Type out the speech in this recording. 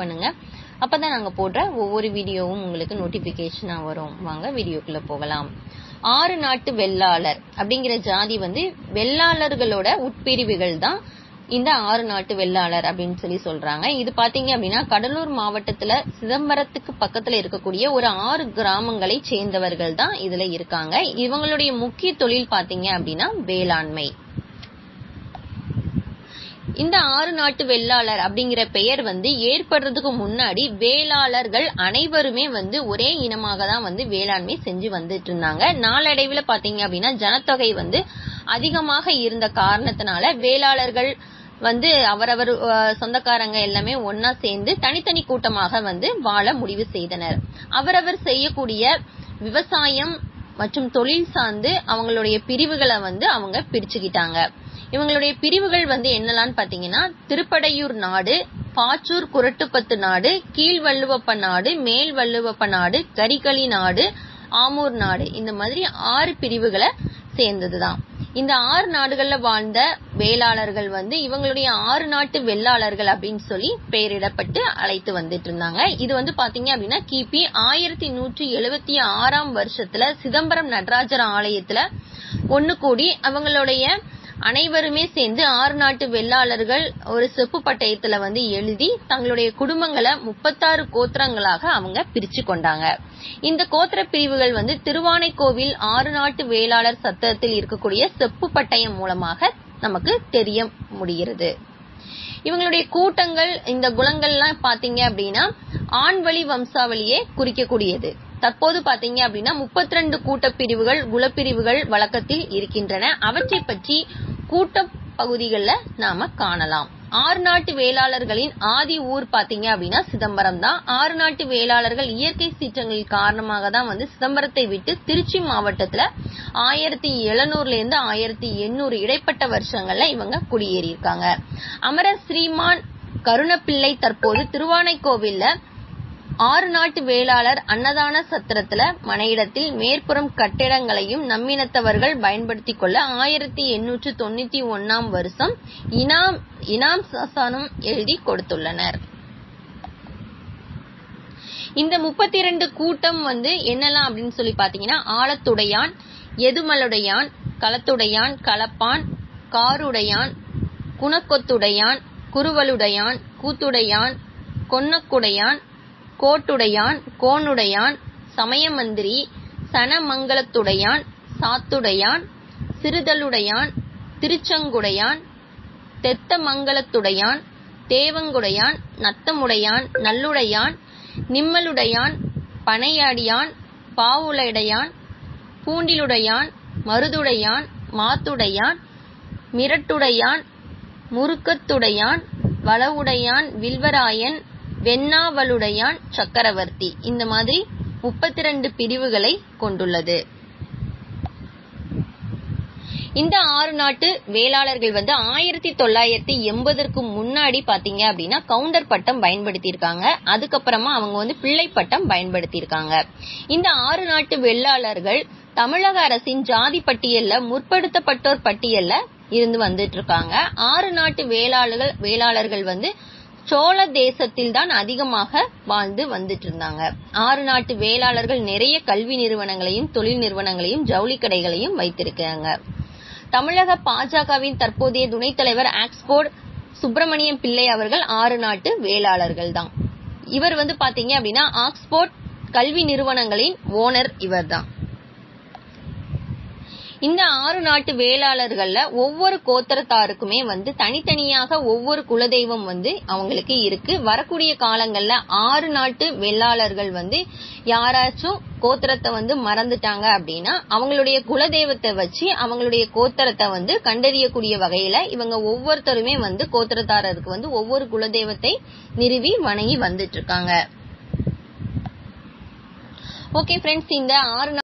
பண்ணுங்க. அப்பதான் நாங்க போடுற ஒவ்வொரு வீடியோவும் உங்களுக்கு நோட்டிபிகேஷனா வரும். வாங்க வீடியோக்குள்ள போகலாம். ஆறு நாட்டு வெள்ளாளர் அப்படிங்கிற ஜாதி வந்து வெள்ளாளர்களோட உட்பிரிவுகள் தான் இந்த ஆறு நாட்டு வெள்ளாளர் அப்படின்னு சொல்லி சொல்றாங்க. இது பாத்தீங்க அப்படின்னா கடலூர் மாவட்டத்துல சிதம்பரத்துக்கு பக்கத்துல இருக்கக்கூடிய ஒரு ஆறு கிராமங்களை சேர்ந்தவர்கள் தான் இதுல இருக்காங்க. இவங்களுடைய முக்கிய தொழில் பாத்தீங்க அப்படின்னா வேளாண்மை. இந்த ஆறு நாட்டு வெள்ளாளர் அப்படிங்கிற பெயர் வந்து ஏற்படுறதுக்கு முன்னாடி வேளாளர்கள் அனைவருமே வந்து ஒரே இனமாக தான் வந்து வேளாண்மை செஞ்சு வந்துட்டு இருந்தாங்க. நாளடைவில் பாத்தீங்க அப்படின்னா ஜனத்தொகை வந்து அதிகமாக இருந்த காரணத்தினால வேளாளர்கள் வந்து அவரவர் சொந்தக்காரங்க எல்லாமே ஒன்னா சேர்ந்து தனித்தனி கூட்டமாக வந்து வாழ முடிவு செய்தனர். அவரவர் செய்யக்கூடிய விவசாயம் மற்றும் தொழில் சார்ந்து அவங்களுடைய பிரிவுகளை வந்து அவங்க பிரிச்சுக்கிட்டாங்க. இவங்களுடைய பிரிவுகள் வந்து என்னலான்னு பாத்தீங்கன்னா திருப்படையூர் நாடு பாச்சூர் குரட்டுப்பத்து நாடு கீழ்வள்ளுவப்ப நாடு மேல் வள்ளுவப்ப நாடு கரிகளி நாடு ஆமூர் நாடு. இந்த மாதிரி ஆறு பிரிவுகளை சேர்ந்ததுதான். இந்த ஆறு நாடுகள்ல வாழ்ந்த வேளாளர்கள் வந்து இவங்களுடைய ஆறு நாட்டு வெள்ளாளர்கள் அப்படின்னு சொல்லி பெயரிடப்பட்டு அழைத்து வந்துட்டு இருந்தாங்க. இது வந்து பாத்தீங்க அப்படின்னா கிபி ஆயிரத்தி நூற்றி எழுபத்தி ஆறாம் வருஷத்துல சிதம்பரம் நடராஜர் ஆலயத்துல ஒண்ணு கூடி அவங்களுடைய அனைவருமே சேர்ந்து ஆறு நாட்டு வெள்ளாளர்கள் ஒரு செப்பு பட்டயத்துல வந்து எழுதி தங்களுடைய குடும்பங்களை முப்பத்தாறு கோத்திரங்களாக அவங்க பிரிச்சு கொண்டாங்க. இந்த கோத்திர பிரிவுகள் வந்து திருவானைக்கோவில் ஆறு நாட்டு வேளாளர் சத்திரத்தில் இருக்கக்கூடிய செப்பு பட்டயம் மூலமாக நமக்கு தெரிய முடிகிறது. இவங்களுடைய கூட்டங்கள் இந்த குலங்கள்லாம் பாத்தீங்க அப்படின்னா ஆண்வழி வம்சாவளியே குறிக்கக்கூடியது. தற்போது பாத்தீங்க அப்படின்னா முப்பத்தி ரெண்டு கூட்ட பிரிவுகள் குலப்பிரிவுகள் வழக்கத்தில் இருக்கின்றன. அவற்றை பற்றி கூட்ட பகுதிகளில் நாம காணலாம். ஆறு நாட்டு வேளாளர்களின் ஆதி ஊர் பாத்தீங்க அப்படின்னா சிதம்பரம் தான். ஆறு நாட்டு வேளாளர்கள் இயற்கை சீற்றங்களின் காரணமாக தான் வந்து சிதம்பரத்தை விட்டு திருச்சி மாவட்டத்துல ஆயிரத்தி எழுநூறுல இருந்து ஆயிரத்தி எண்ணூறு இடைப்பட்ட வருஷங்கள்ல இவங்க குடியேறியிருக்காங்க. அமர ஸ்ரீமான் கருணப்பிள்ளை தற்போது திருவானைக்கோவில்ல ஆறு நாட்டு வேளாளர் அன்னதான சத்திரத்துல மனையிடத்தில் மேற்புறம் கட்டிடங்களையும் நம்மினத்தவர்கள் பயன்படுத்திக் கொள்ள ஆயிரத்தி எண்ணூற்று தொண்ணூத்தி ஒன்னாம் வருஷம் இனாம் இனாம் சாசனம் எழுதி கொடுத்துள்ளனர். இந்த முப்பத்தி இரண்டு கூட்டம் வந்து என்னெல்லாம் அப்படின்னு சொல்லி பாத்தீங்கன்னா ஆழத்துடையான் எதுமலுடையான் களத்துடையான் களப்பான் காருடையான் குணக்கொத்துடையான் குருவலுடையான் கூத்துடையான் கொன்னக்குடையான் கோட்டுடையான் கோனுடையான் சமயமந்திரி சனமங்கலத்துடையான் சாத்துடையான் சிறுதலுடையான் திருச்சங்குடையான் தெத்தமங்கலத்துடையான் தேவங்குடையான் நத்தமுடையான் நல்லுடையான் நிம்மலுடையான் பனையாடியான் பாவுலைடையான் பூண்டிலுடையான் மருதுடையான் மாத்துடையான் மிரட்டுடையான் முறுக்கத்துடையான் வளவுடையான் வில்வராயன் வெண்ணாவலுடையான் சக்கரவர்த்தி. இந்த மாதிரி முப்பத்தி ரெண்டு பிரிவுகளை கொண்டுள்ளது. இந்த ஆறு நாட்டு வேளாளர்கள் வந்து ஆயிரத்தி தொள்ளாயிரத்தி எண்பதற்கு முன்னாடி பாத்தீங்க அப்படின்னா கவுண்டர் பட்டம் பயன்படுத்தியிருக்காங்க. அதுக்கப்புறமா அவங்க வந்து பிள்ளை பட்டம் பயன்படுத்தியிருக்காங்க. இந்த ஆறு நாட்டு வெள்ளாளர்கள் தமிழக அரசின் ஜாதி பட்டியல்ல முற்படுத்தப்பட்டோர் பட்டியல்ல இருந்து வந்துட்டு இருக்காங்க. ஆறு நாட்டு வேளாளர்கள் வேளாளர்கள் வந்து சோழ தேசத்தில் தான் அதிகமாக வாழ்ந்து வந்துட்டு இருந்தாங்க ஆறு நாட்டு வேளாளர்கள் நிறைய கல்வி நிறுவனங்களையும் தொழில் நிறுவனங்களையும் ஜவுளி கடைகளையும் வைத்திருக்காங்க தமிழக பாஜகவின் தற்போதைய துணைத் தலைவர் ஆக்ஸ்போர்ட் சுப்பிரமணியம் பிள்ளை அவர்கள் ஆறு நாட்டு வேளாளர்கள் தான். இவர் வந்து பாத்தீங்க அப்படின்னா ஆக்ஸ்போர்ட் கல்வி நிறுவனங்களின் ஓனர் இவர்தான். இந்த ஆறு நாட்டு வேளாளர்கள்ல ஒவ்வொரு கோத்திரத்தாருக்குமே வந்து தனித்தனியாக ஒவ்வொரு குலதெய்வம் வந்து அவங்களுக்கு இருக்கு. வரக்கூடிய காலங்கள்ல ஆறு நாட்டு வேளாளர்கள் வந்து யாராச்சும் கோத்திரத்தை வந்து மறந்துட்டாங்க அப்படின்னா அவங்களுடைய குலதெய்வத்தை வச்சு அவங்களுடைய கோத்திரத்தை வந்து கண்டறியக்கூடிய வகையில இவங்க ஒவ்வொருத்தருமே வந்து கோத்திரத்தாரருக்கு வந்து ஒவ்வொரு குலதெய்வத்தை நிறுவி வணங்கி வந்துட்டு இருக்காங்க. ஓகே ஃப்ரெண்ட்ஸ் இந்த ஆறு